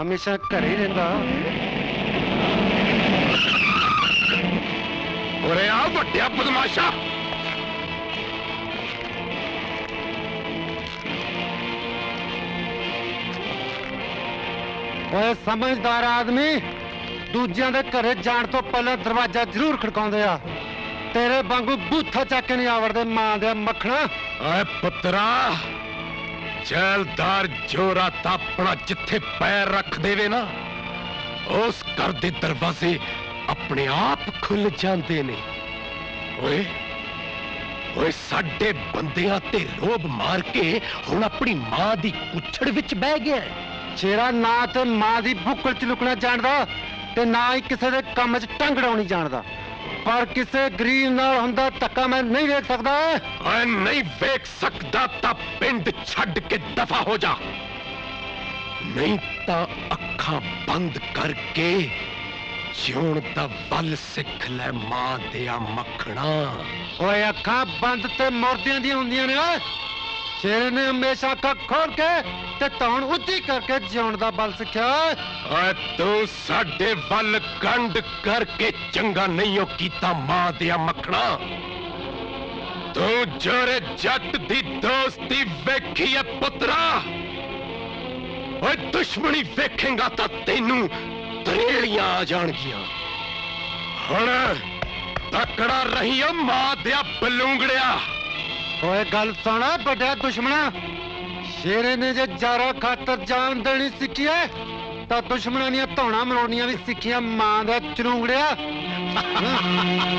ਹਮੇਸ਼ਾ ਘਰੇ ਹੀ ਰਹਿੰਦਾ ਓਰੇ ਆ ਵੱਡਿਆ ਬਦਮਾਸ਼ਾ ਓਏ ਸਮਝਦਾਰ ਆਦਮੀ ਦੂਜਿਆਂ ਦੇ ਘਰੇ ਜਾਣ ਤੋਂ ਪਹਿਲਾਂ ਦਰਵਾਜ਼ਾ ਜ਼ਰੂਰ ਖੜਕਾਉਂਦੇ ਆ ਤੇਰੇ ਵਾਂਗੂ ਬੂਥਾ ਚੱਕ ਕੇ ਨਹੀਂ ਆਵੜਦੇ ਮਾਂ ਦੇ ਮੱਖਣਾ ਓਏ ਪੁੱਤਰਾ ਜੈਲਦਾਰ ਜੋਰਾ ਤਾਂ ਆਪਣਾ ਜਿੱਥੇ ਪੈਰ ਰੱਖ ਦੇਵੇ ਨਾ ਉਸ ਘਰ ਦੇ ਦਰਵਾਜ਼ੇ ਆਪਣੇ ਆਪ ਖੁੱਲ ਜਾਂਦੇ ਨੇ ਓਏ ਓਏ ਸਾਡੇ ਬੰਦਿਆਂ ਤੇ ਰੋਬ ਮਾਰ ਕੇ ਹੁਣ ਆਪਣੀ ਮਾਂ ਦੀ ਕੁੱਛੜ ਵਿੱਚ ਬਹਿ ਗਿਆ ਹੈ। ਸ਼ੇਰਾ ਨਾ ਤੇ ਮਾਂ ਦੀ ਬੁੱਕਲ ਚ ਲੁਕਣਾ ਜਾਣਦਾ ਤੇ ਨਾ ਹੀ ਕਿਸੇ ਦੇ ਕੰਮ 'ਚ ਟੰਗੜਾਉਣੀ ਜਾਣਦਾ ਪਰ ਕਿਸੇ ਗਰੀਬ ਨਾਲ ਹੁੰਦਾ ਧੱਕਾ ਮੈਂ ਨਹੀਂ ਵੇਖ ਸਕਦਾ। ਓਏ ਨਹੀਂ ਵੇਖ ਸਕਦਾ ਤਾਂ ਪਿੰਡ ਛੱਡ ਕੇ ਦਫਾ ਹੋ ਜਾ। ਨਹੀਂ ਤਾਂ ਅੱਖਾਂ ਬੰਦ ਕਰਕੇ ਜਿਉਣ ਦਾ ਵੱਲ ਸਿੱਖ ਲੈ ਮਾਂ ਦੇ ਆ ਮੱਖਣਾ। ਓਏ ਅੱਖਾਂ ਬੰਦ ਤੇ ਮੁਰਦਿਆਂ ਦੀਆਂ ਹੁੰਦੀਆਂ ਨੇ ਓਏ। ਸ਼ੇਰੇ ਨੇ ਹਮੇਸ਼ਾ ਅੱਖਾਂ ਖੋਲ ਕੇ ਤੇ ਤੌਣ ਉੱਚੀ ਕਰਕੇ ਜਿਉਣ ਦਾ ਬਲ ਸਿੱਖਿਆ ਓਏ। ਓਏ ਤੂੰ ਸਾਡੇ ਵੱਲ ਗੰਢ ਕਰਕੇ ਚੰਗਾ ਨਹੀਂ ਓ ਕੀਤਾ ਮਾਂ ਦੇ ਆ ਮੱਖਣਾ ਤੂੰ ਜੋਰੇ ਜੱਟ ਦੀ ਦੋਸਤੀ ਵੇਖੀ ਐ ਪੁੱਤਰਾ ਓਏ ਦੁਸ਼ਮਣੀ ਵੇਖੇਗਾ ਤਾਂ ਤੈਨੂੰ ਤਰੇੜੀਆਂ ਆ ਜਾਣਗੀਆਂ ਹੁਣ ਤਕੜਾ ਰਹੀ ਓ ਮਾਂ ਦੇ ਆ ਬਲੂੰਗੜਿਆ ਓਏ ਗੱਲ ਸੁਣਾ, ਵੱਡਿਆ ਦੁਸ਼ਮਣਾ। ਸ਼ੇਰੇ ਨੇ ਜੇ ਜਾਰਾ ਖਾਤਰ ਜਾਨ ਦੇਣੀ ਸਿੱਖੀ ਐ, ਤਾਂ ਦੁਸ਼ਮਣਾਂ ਦੀਆਂ ਧੌਣਾ ਮਰੋੜਨੀਆਂ ਵੀ ਸਿੱਖੀਆਂ ਮਾਂ ਦਾ ਚਰੂੰਗੜਿਆ।